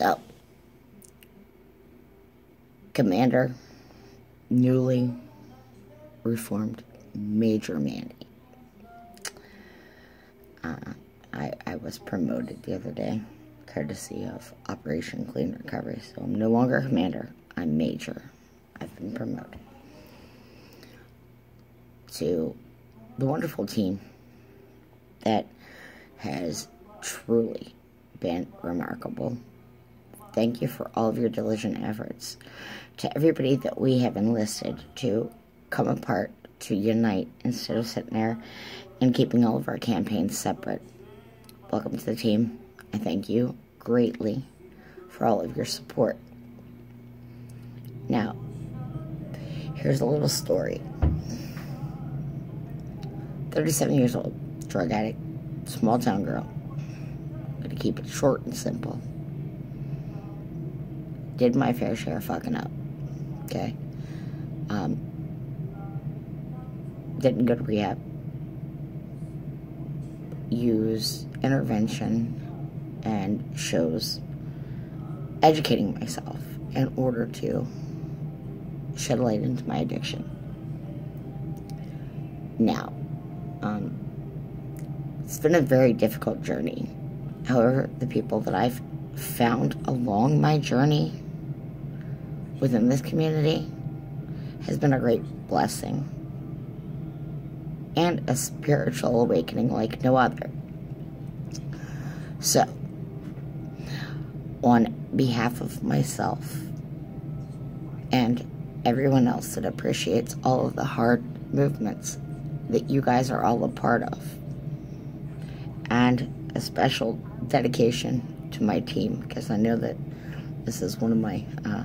So, Commander, newly reformed Major Manny. Uh, I, I was promoted the other day, courtesy of Operation Clean Recovery. So I'm no longer Commander, I'm Major. I've been promoted to the wonderful team that has truly been remarkable. Thank you for all of your diligent efforts. To everybody that we have enlisted to come apart, to unite instead of sitting there and keeping all of our campaigns separate. Welcome to the team. I thank you greatly for all of your support. Now, here's a little story. 37 years old, drug addict, small town girl. I'm Gonna keep it short and simple. Did my fair share of fucking up. Okay? Um, didn't go to rehab. Use intervention and shows educating myself in order to shed light into my addiction. Now, um, it's been a very difficult journey. However, the people that I've found along my journey within this community has been a great blessing and a spiritual awakening like no other. So, on behalf of myself and everyone else that appreciates all of the hard movements that you guys are all a part of. And a special dedication to my team because I know that this is one of my uh,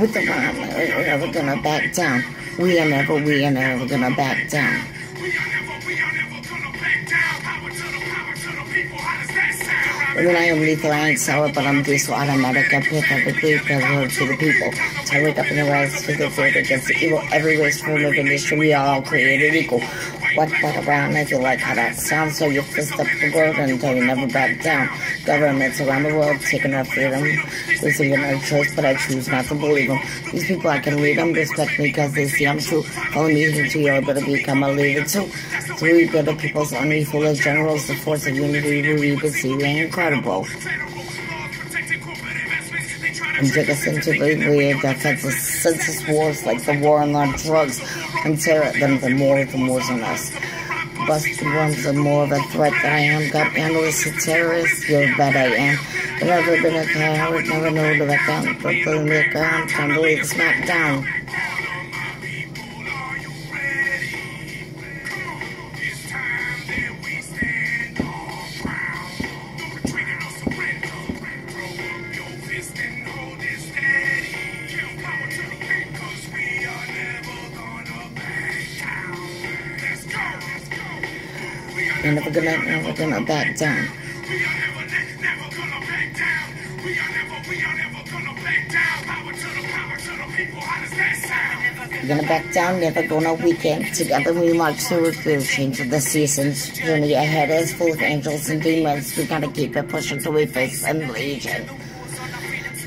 with the rhyme. We're never gonna back down. We are never, we are never gonna back down. Mean, I am lethal, I ain't sour, but I'm diesel, automatic, I pick up the group, to the people. So I wake up in the rise to the field against the evil. Every race, form of industry, we are all created equal. What but around if you like how that sounds, so you fist up the world until you never back down. Governments around the world taking our freedom. Losing no choice, but I choose not to believe them. These people, I can read them, respect me because they see I'm true. Follow me into your to become a leader too. Three bitter people's army full of generals, the force of unity we can see we're incredible. And take us into the weird defenseless senseless wars like the war on drugs and terror them the more the more's on us. Busted worms are more of a threat than I am. Got analysts and terrorists, you're bad I am. I've never been a coward, never know to back down. The liquor, I'm trying to leave down. We're never gonna, never gonna back down. We're gonna back down, never gonna weaken. Together we march through change of the seasons. Journey ahead is full of angels and demons. We gotta keep it pushing till we face some legion.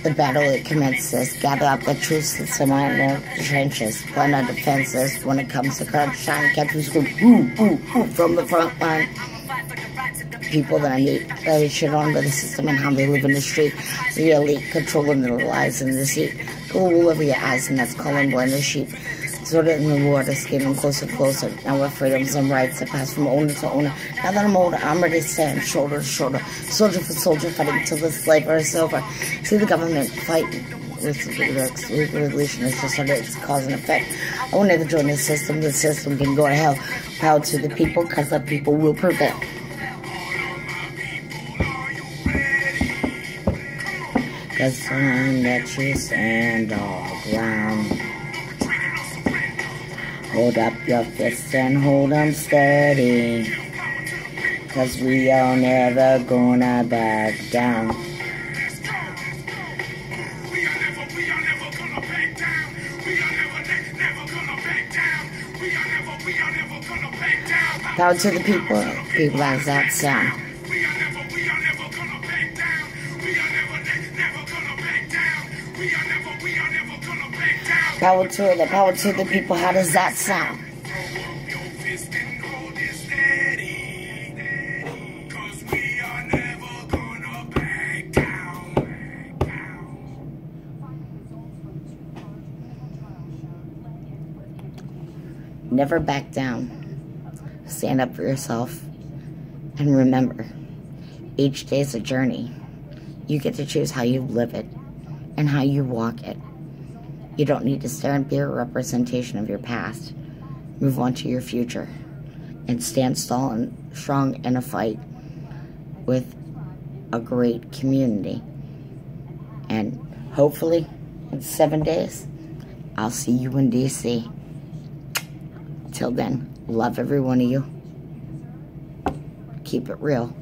The battle it commences. Gather up the troops and some the trenches. Plan our defenses when it comes to crunch time. Captain Scoop, ooh, ooh, ooh, from the front line. People that I meet that I shit on by the system and how they live in the street. The elite controlling their lives in the seat. Go all over your eyes and that's calling blender sheep. Of in the water, getting closer and closer. Our freedoms and rights that pass from owner to owner. Now that I'm older, I'm ready to stand shoulder to shoulder. Soldier for soldier, fighting till the slavery is over. See the government fight with the revolution is just under its cause and effect. I will never join the system. The system can go to hell. Power to the people, because the people will prevail. Cause time that you stand all ground. Hold up your fists and hold them steady. Cause we are never gonna back down. Power to the people. People like that sound. Power to the power to the people. How does that sound? Never back down. Stand up for yourself. And remember, each day is a journey. You get to choose how you live it and how you walk it. You don't need to stare and be a representation of your past. Move on to your future and stand strong in a fight with a great community. And hopefully, in seven days, I'll see you in DC. Till then, love every one of you. Keep it real.